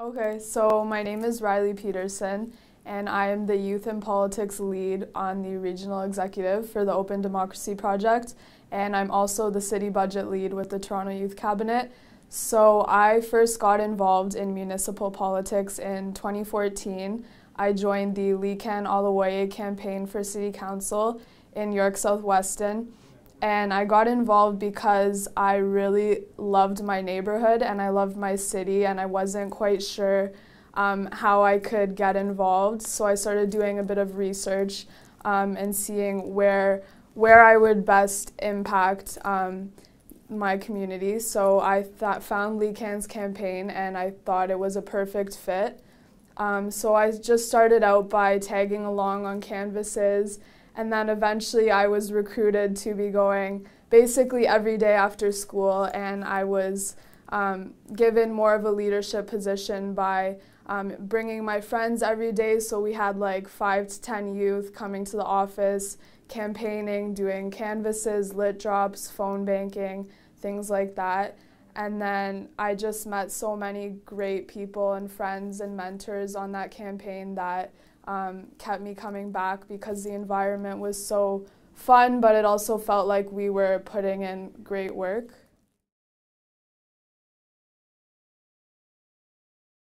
Okay, so my name is Riley Peterson, and I am the Youth and Politics lead on the regional executive for the Open Democracy Project, and I'm also the city budget lead with the Toronto Youth Cabinet. So I first got involved in municipal politics in 2014. I joined the Lekan Olawoye campaign for city council in York South-Weston and I got involved because I really loved my neighborhood and I loved my city and I wasn't quite sure um, how I could get involved. So I started doing a bit of research um, and seeing where where I would best impact um, my community. So I thought, found Lekan's campaign and I thought it was a perfect fit. Um, so I just started out by tagging along on canvases and then eventually I was recruited to be going basically every day after school, and I was um, given more of a leadership position by um, bringing my friends every day. So we had like five to 10 youth coming to the office, campaigning, doing canvases, lit drops, phone banking, things like that. And then I just met so many great people and friends and mentors on that campaign that um, kept me coming back because the environment was so fun, but it also felt like we were putting in great work.